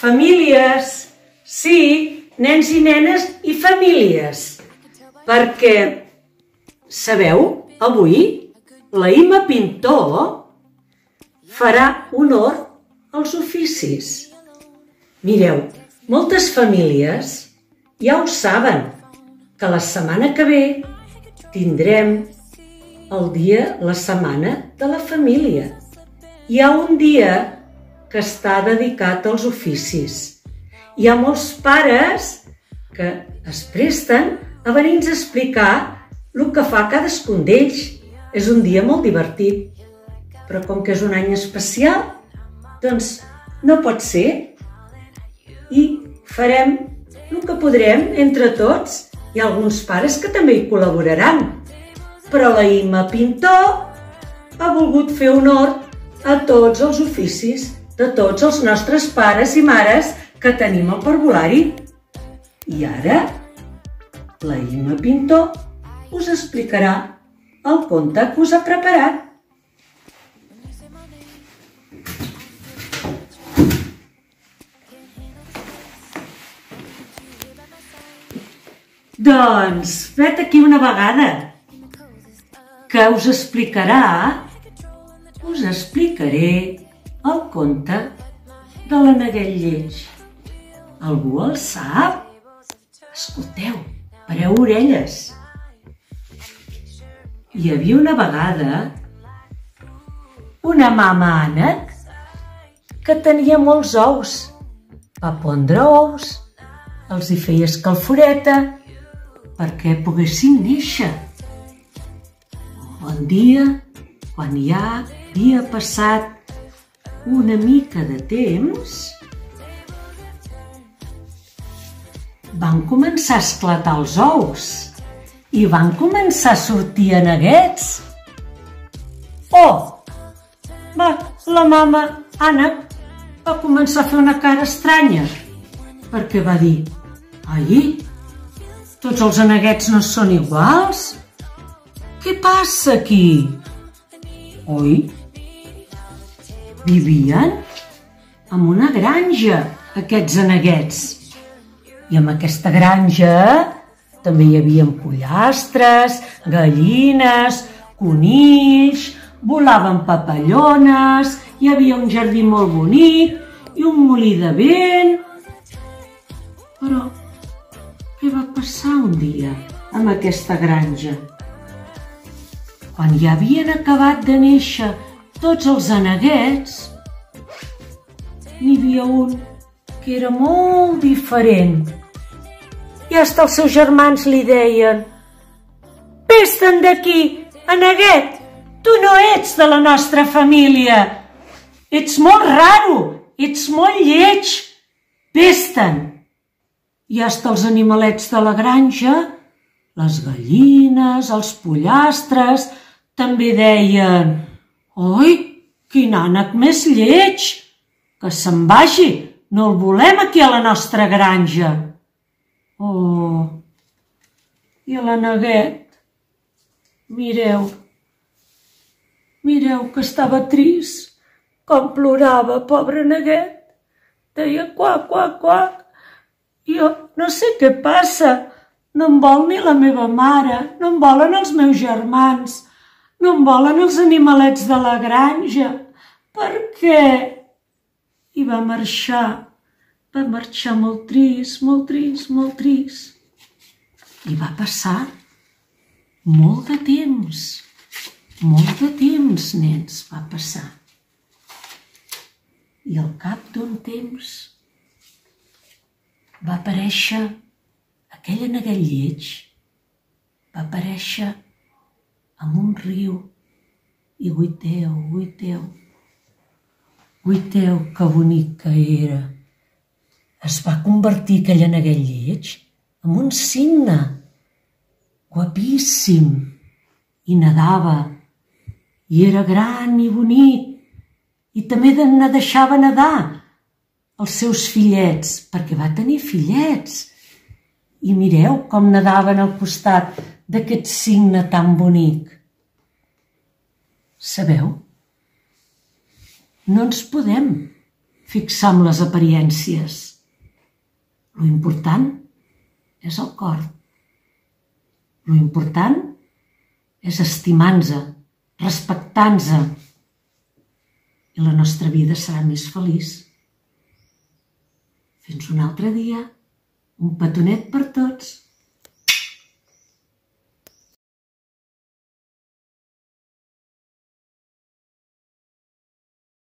famílies, sí, nens i nenes i famílies. Perquè, sabeu, avui la Ima Pintor farà honor als oficis. Mireu, moltes famílies ja ho saben, que la setmana que ve tindrem el dia, la setmana de la família. Hi ha un dia que està dedicat als oficis. Hi ha molts pares que es presten a venir-nos a explicar el que fa cadascun d'ells. És un dia molt divertit. Però com que és un any especial, doncs no pot ser. I farem el que podrem entre tots. Hi ha alguns pares que també hi col·laboraran. Però la Ima Pintor ha volgut fer honor a tots els oficis de tots els nostres pares i mares que tenim al parvulari. I ara, la Ima Pintor us explicarà el conte que us ha preparat. Doncs, vet aquí una vegada que us explicarà, us explicaré el conte de l'Aneguet Lleig. Algú el sap? Escolteu, pareu orelles. Hi havia una vegada una mama ànec que tenia molts ous. Va pondre ous, els hi feia escalforeta perquè poguessin néixer. Un dia, quan ja havia passat una mica de temps, van començar a esclatar els ous i van començar a sortir aneguets. Oh! Va, la mama Anna va començar a fer una cara estranya perquè va dir Ai, tots els aneguets no són iguals? Què passa aquí? Oi? Vivien en una granja, aquests aneguets. I en aquesta granja també hi havia pollastres, gallines, conills, volaven papallones, hi havia un jardí molt bonic i un molí de vent. Però què va passar un dia amb aquesta granja? Quan ja havien acabat de néixer tots els aneguets, n'hi havia un que era molt diferent. I hasta els seus germans li deien Pes-te'n d'aquí, aneguet, tu no ets de la nostra família. Ets molt raro, ets molt lleig. Pes-te'n. I hasta els animalets de la granja, les gallines, els pollastres, també deien Oi, quin ànec més lleig! Que se'n vagi, no el volem aquí a la nostra granja. Oh, i la neguet, mireu, mireu que estava trist, com plorava, pobre neguet. Deia quac, quac, quac. Jo no sé què passa, no em vol ni la meva mare, no em volen els meus germans, no em volen els animalets de la granja. Per què? I va marxar, va marxar molt trist, molt trist, molt trist. I va passar molt de temps, molt de temps, nens, va passar. I al cap d'un temps va aparèixer aquell aneguet lleig, va aparèixer amb un riu i guiteu, guiteu, guiteu, que bonic que era. Es va convertir aquell aneguet lleig en un cigne, guapíssim, i nedava, i era gran i bonic, i també ne deixava nedar els seus fillets, perquè va tenir fillets. I mireu com nedaven al costat d'aquest signe tan bonic. Sabeu? No ens podem fixar amb les apariències. Lo important és el cor. Lo important és estimar-nos, respectar-nos i la nostra vida serà més feliç. Fins un altre dia. Un petonet per tots.